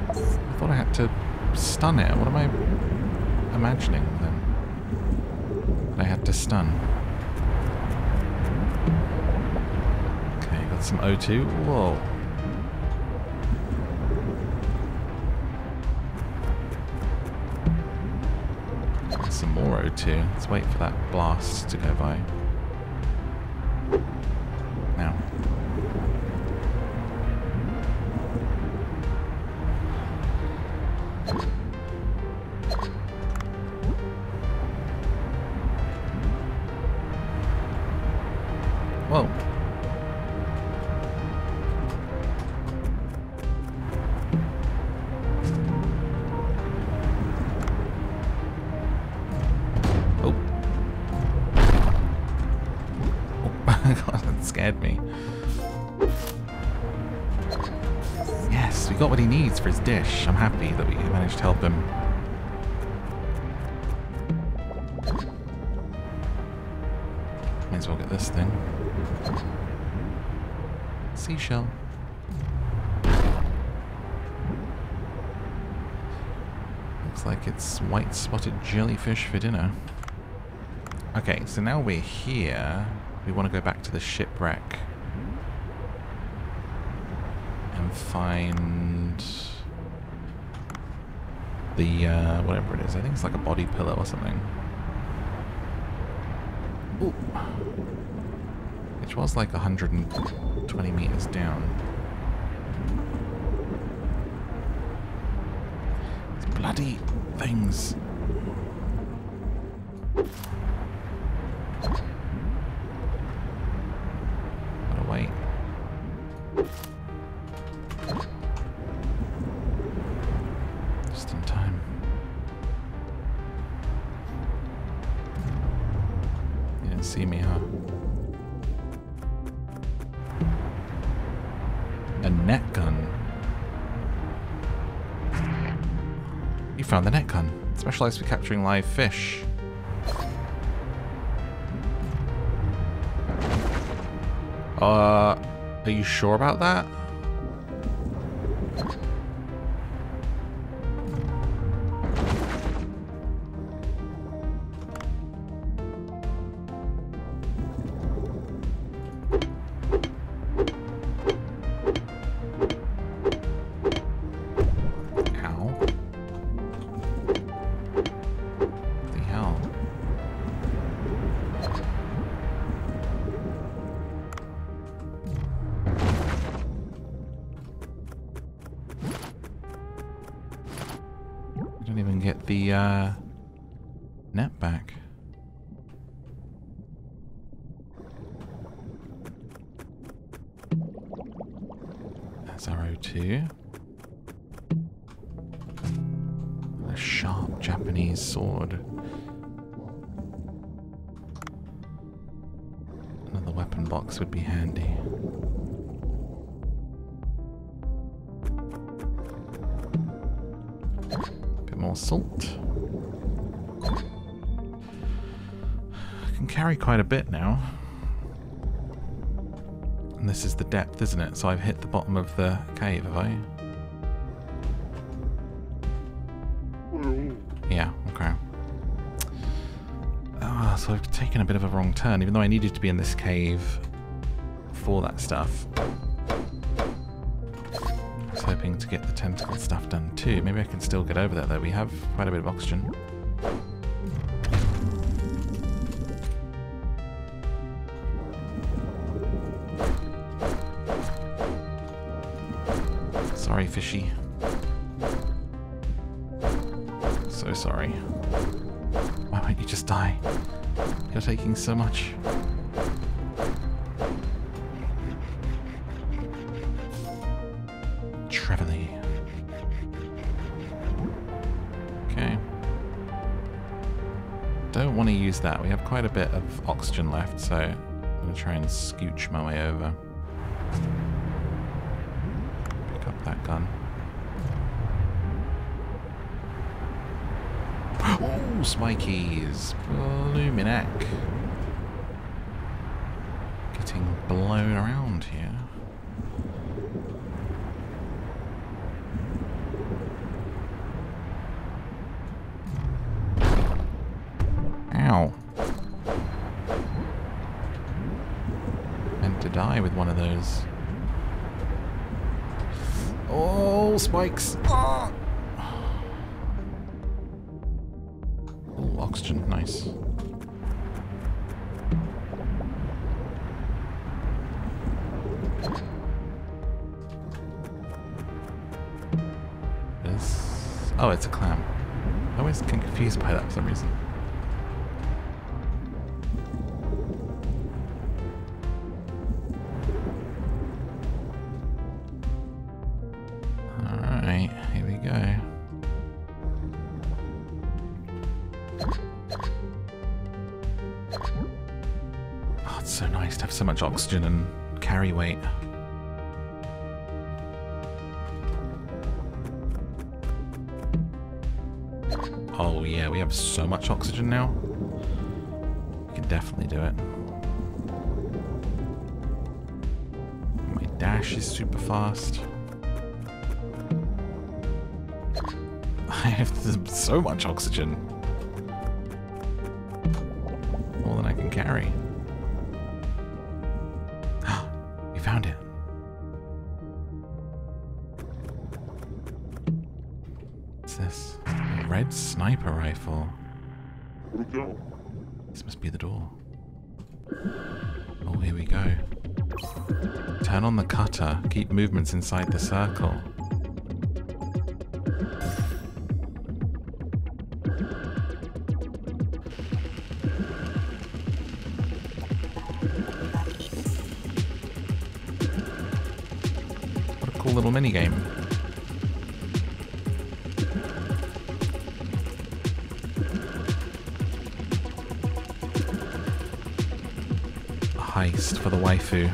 I thought I had to stun it. What am I imagining then? I had to stun. Okay, got some O2. Whoa. Some more O2. Let's wait for that blast to go by. For his dish. I'm happy that we managed to help him. May as well get this thing. Seashell. Looks like it's white spotted jellyfish for dinner. Okay, so now we're here. We want to go back to the shipwreck. And find the, uh, whatever it is. I think it's like a body pillow or something. Ooh. Which was like 120 meters down. Bloody things. Gun. Specialized for capturing live fish. Uh, are you sure about that? This is the depth, isn't it? So I've hit the bottom of the cave, have I? Yeah, okay. Ah, so I've taken a bit of a wrong turn, even though I needed to be in this cave for that stuff. I was hoping to get the tentacle stuff done too. Maybe I can still get over there though. We have quite a bit of oxygen. Sorry, fishy. So sorry. Why won't you just die? You're taking so much. Trevally. Okay. Don't want to use that. We have quite a bit of oxygen left, so I'm going to try and scooch my way over. Gun. Ooh, Smikeys. Luminac. Getting blown around here. Oxygen and carry weight. Oh yeah, we have so much oxygen now. We can definitely do it. My dash is super fast. I have so much oxygen. What's this? A red sniper rifle. This must be the door. Oh, here we go. Turn on the cutter. Keep movements inside the circle. What a cool little mini For the waifu.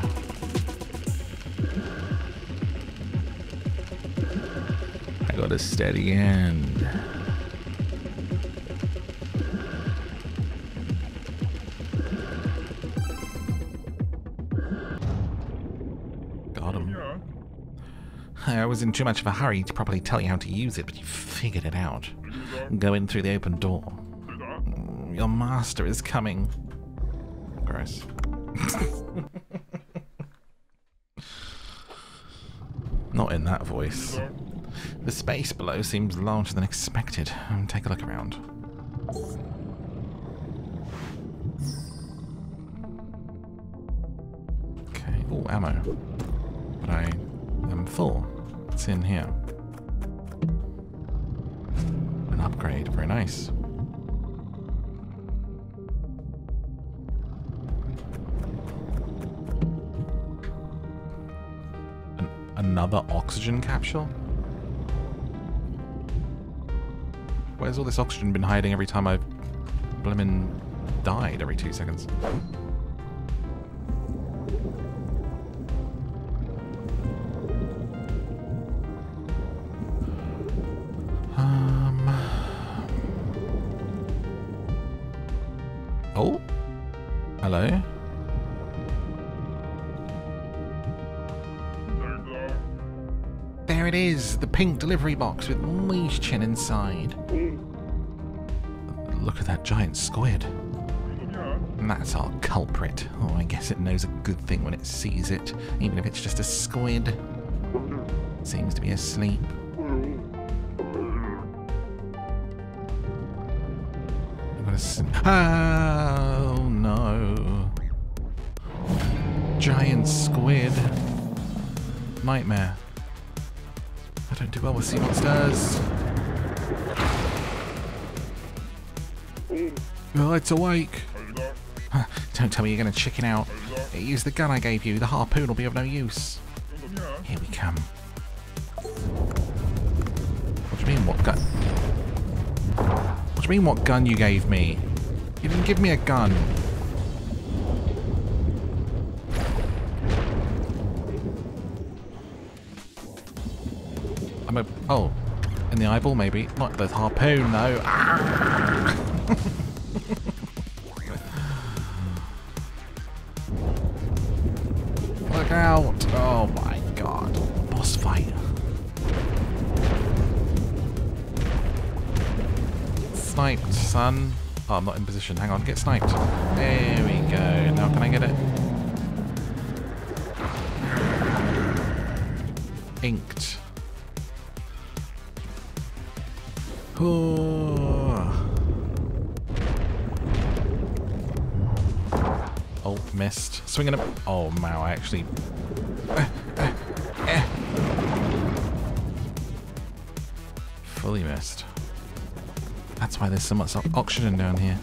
I got a steady hand. Got him. I was in too much of a hurry to properly tell you how to use it, but you figured it out. Go in through the open door. Your master is coming. Gross. Not in that voice. The space below seems larger than expected. Um, Take a look around. Capsule? Where's all this oxygen been hiding every time I've blimmin' died every two seconds? Pink delivery box with moisture inside. Look at that giant squid. And that's our culprit. Oh, I guess it knows a good thing when it sees it, even if it's just a squid. Seems to be asleep. Oh no. Giant squid. Nightmare. Don't do well with sea monsters. Oh, it's awake. Don't tell me you're gonna chicken out. Use the gun I gave you. The harpoon will be of no use. Here we come. What do you mean, what gun? What do you mean, what gun you gave me? You didn't give me a gun. Oh, in the eyeball maybe. Not the harpoon though. Ah! Look out! Oh my god. Boss fight. Sniped, son. Oh, I'm not in position. Hang on, get sniped. There we go. Now can I get it? Inked. Swinging it. Oh, wow, I actually... Fully missed. That's why there's so much oxygen down here.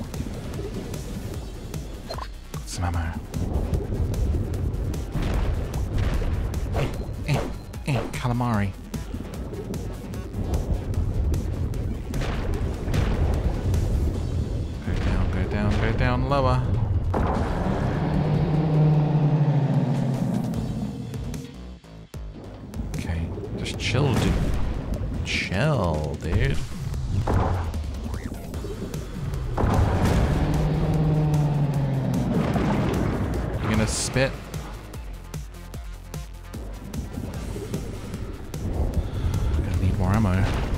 Ammo.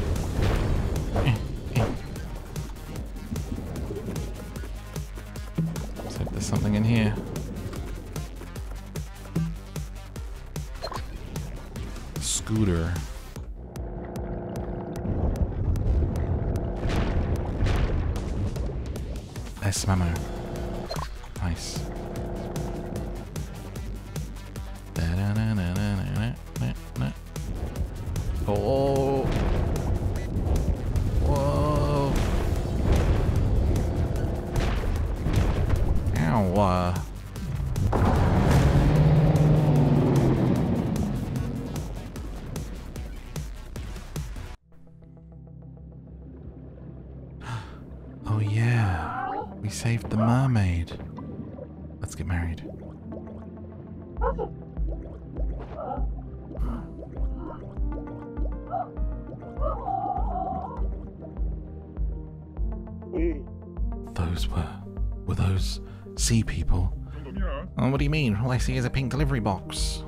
You mean? All I see is a pink delivery box.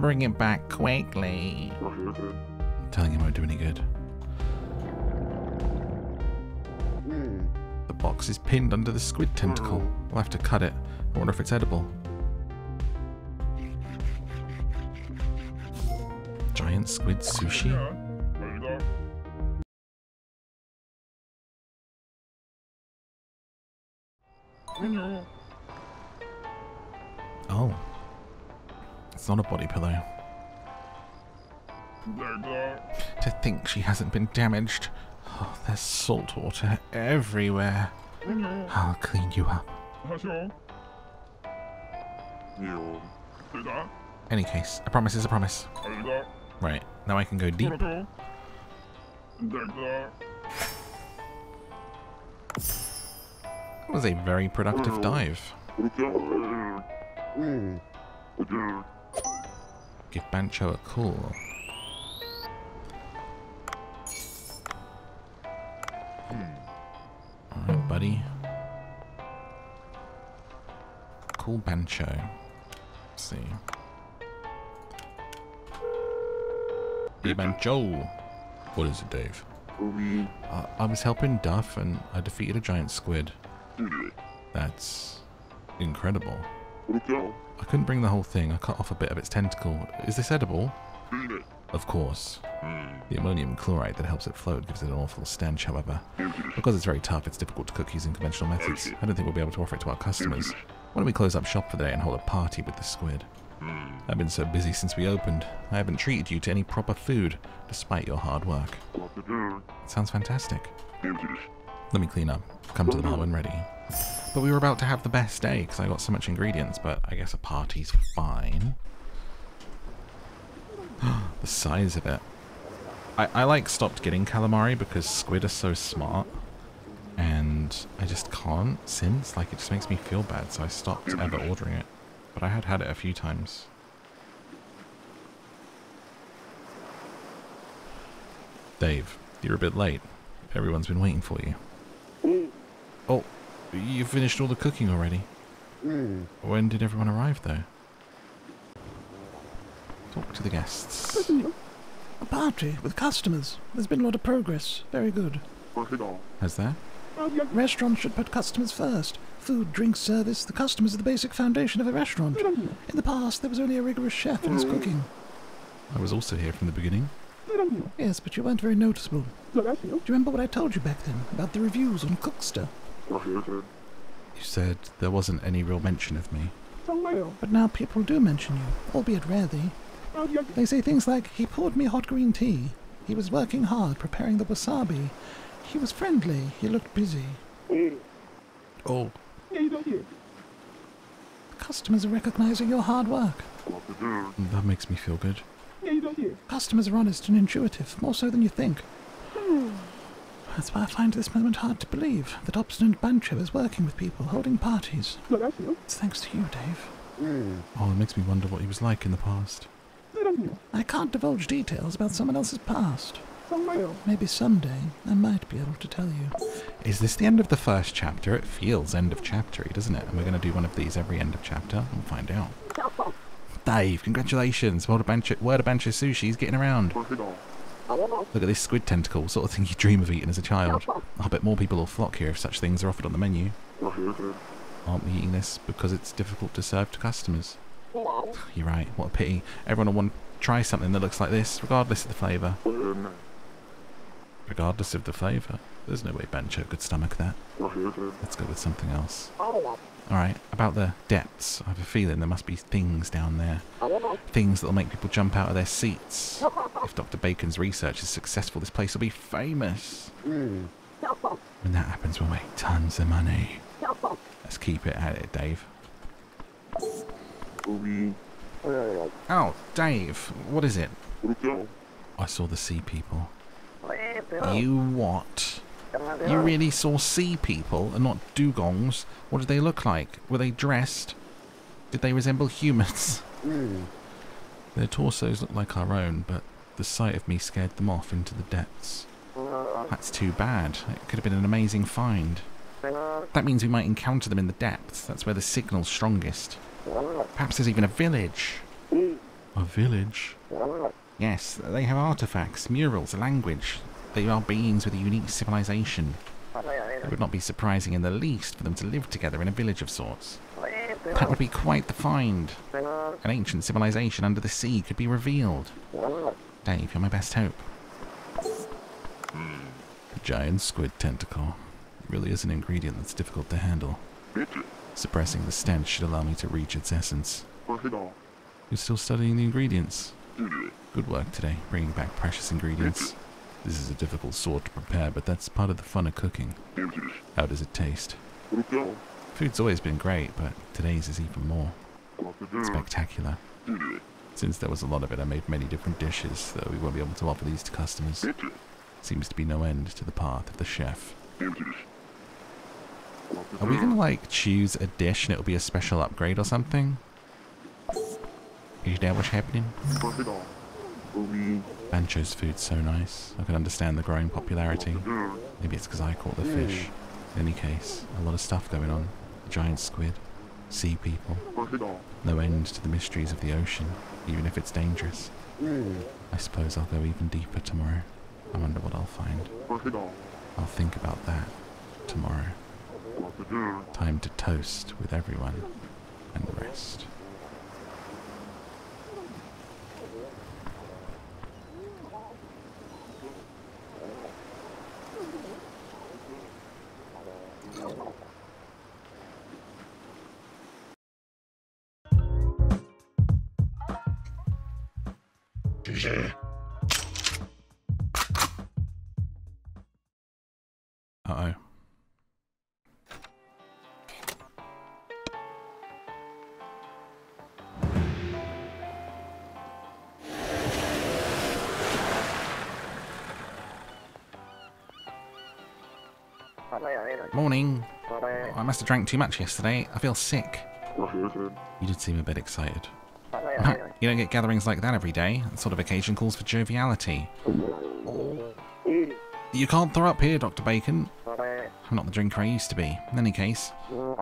Bring it back quickly. Telling him won't do any good. The box is pinned under the squid tentacle. We'll have to cut it. I wonder if it's edible. Giant squid sushi? Oh. It's not a body pillow. To think she hasn't been damaged. Oh, there's salt water everywhere. I'll clean you up. Any case, a promise is a promise. Right, now I can go deep. That was a very productive dive. Mm. Give Bancho a call. Hmm. Alright, buddy. Call Bancho. Let's see. Hey, Bancho! What is it, Dave? Uh, I was helping Duff and I defeated a giant squid. Mm. That's incredible. I couldn't bring the whole thing. I cut off a bit of its tentacle. Is this edible? Of course. The ammonium chloride that helps it float gives it an awful stench, however. Because it's very tough, it's difficult to cook using conventional methods. I don't think we'll be able to offer it to our customers. Why don't we close up shop for the day and hold a party with the squid? I've been so busy since we opened. I haven't treated you to any proper food, despite your hard work. It sounds fantastic. Let me clean up. Come to the bar when ready. But we were about to have the best day because I got so much ingredients, but I guess a party's fine. the size of it. I, I like stopped getting calamari because squid are so smart. And I just can't since. Like it just makes me feel bad, so I stopped ever ordering it. But I had had it a few times. Dave, you're a bit late. Everyone's been waiting for you. Mm. Oh, you finished all the cooking already? Hmm. When did everyone arrive, though? Talk to the guests. A party with customers. There's been a lot of progress. Very good. Has there? Restaurants should put customers first. Food, drink, service. The customers are the basic foundation of a restaurant. In the past, there was only a rigorous chef and his cooking. I was also here from the beginning. Yes, but you weren't very noticeable. Do you remember what I told you back then about the reviews on Cooksta? You said there wasn't any real mention of me. But now people do mention you, albeit rarely. They say things like, he poured me hot green tea. He was working hard preparing the wasabi. He was friendly. He looked busy. Oh. Customers are recognizing your hard work. That makes me feel good. Customers are honest and intuitive, more so than you think. That's why I find this moment hard to believe that obstinate Bancho is working with people, holding parties. Look, that's you. It's thanks to you, Dave. Oh, it makes me wonder what he was like in the past. I can't divulge details about someone else's past. Maybe someday I might be able to tell you. Is this the end of the first chapter? It feels end of chaptery, doesn't it? And we're going to do one of these every end of chapter. We'll find out. Dave, congratulations. Word of Bancho, Word of Bancho Sushi. He's getting around. Look at this squid tentacle, sort of thing you dream of eating as a child. I bet more people will flock here if such things are offered on the menu. Aren't we eating this because it's difficult to serve to customers? You're right, what a pity. Everyone will want to try something that looks like this, regardless of the flavour. Regardless of the flavour. There's no way Bancho could stomach that. Let's go with something else. Alright, about the depths. I have a feeling there must be things down there. Things that'll make people jump out of their seats. If Dr. Bacon's research is successful, this place will be famous. When that happens, we'll make tons of money. Let's keep it at it, Dave. Oh, Dave, what is it? I saw the sea people. You what? You really saw sea people and not dugongs? What did they look like? Were they dressed? Did they resemble humans? Hmm. Their torsos looked like our own, but the sight of me scared them off into the depths. That's too bad. It could have been an amazing find. That means we might encounter them in the depths. That's where the signal's strongest. Perhaps there's even a village. Hmm. A village? Yes, they have artifacts, murals, language. They are beings with a unique civilization. It would not be surprising in the least for them to live together in a village of sorts. That would be quite the find. An ancient civilization under the sea could be revealed. Dave, you're my best hope. A giant squid tentacle really is an ingredient that's difficult to handle. Suppressing the stench should allow me to reach its essence. You're still studying the ingredients. Good work today, bringing back precious ingredients. This is a difficult sort to prepare, but that's part of the fun of cooking. How does it taste? Food's always been great, but today's is even more. Spectacular. Since there was a lot of it, I made many different dishes, though we won't be able to offer these to customers. Seems to be no end to the path of the chef. Are we gonna like choose a dish and it'll be a special upgrade or something? Is that what's happening? Bancho's food's so nice. I can understand the growing popularity. Maybe it's because I caught the fish. In any case, a lot of stuff going on. Giant squid, sea people. No end to the mysteries of the ocean, even if it's dangerous. I suppose I'll go even deeper tomorrow. I wonder what I'll find. I'll think about that tomorrow. Time to toast with everyone and the rest. Morning. I must have drank too much yesterday. I feel sick. You did seem a bit excited. You don't get gatherings like that every day. That sort of occasion calls for joviality. You can't throw up here, Dr. Bacon. I'm not the drinker I used to be. In any case,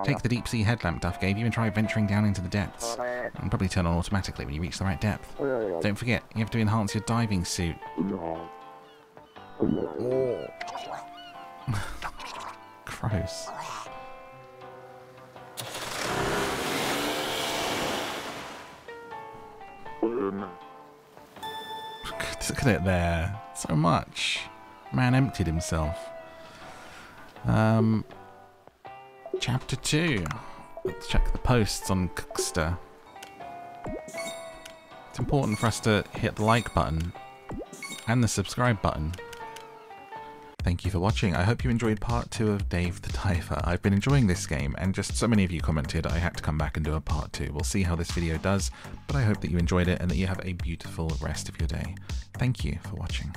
take the deep sea headlamp Duff gave you and try venturing down into the depths. And probably turn on automatically when you reach the right depth. Don't forget, you have to enhance your diving suit. Oh. Gross. Look at it there. So much. Man emptied himself. Um, chapter 2. Let's check the posts on Cooksta. It's important for us to hit the like button and the subscribe button. Thank you for watching. I hope you enjoyed part two of Dave the Diver. I've been enjoying this game, and just so many of you commented I had to come back and do a part two. We'll see how this video does, but I hope that you enjoyed it and that you have a beautiful rest of your day. Thank you for watching.